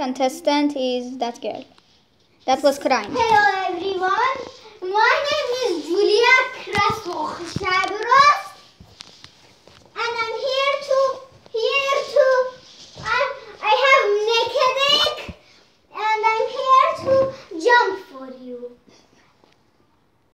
contestant is that girl that was crying. Hello everyone, my name is Julia Krasnochshabros and I'm here to, here to, I I have naked egg and I'm here to jump for you.